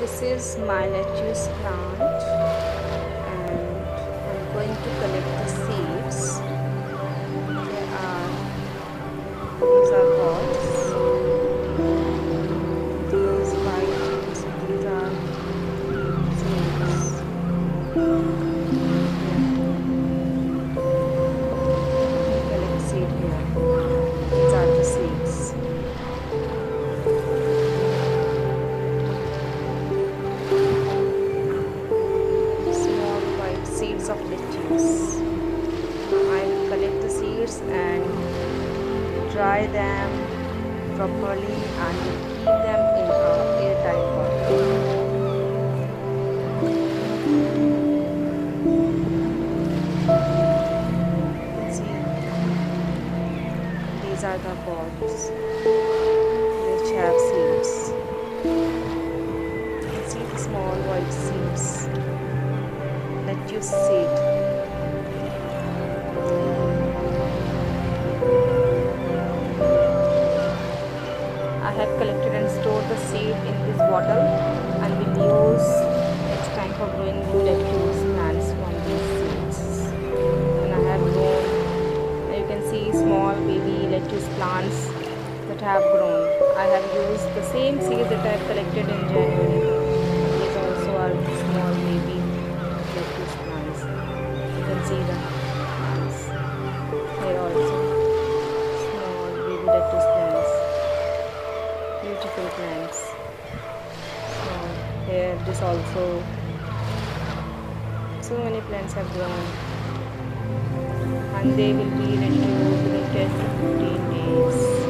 This is my lettuce plant seeds of lettuce. I will collect the seeds and dry them properly and keep them in a airtight bottle. See, these are the pods which have seeds. You can see the small white seed. I have collected and stored the seed in this bottle and will use next time for growing lettuce plants from these seeds. And I have grown, you can see small baby lettuce plants that have grown. I have used the same seeds that I have collected in January. Beautiful plants. So here this also. So many plants have grown. And they will be ready to within 10 to 15 days.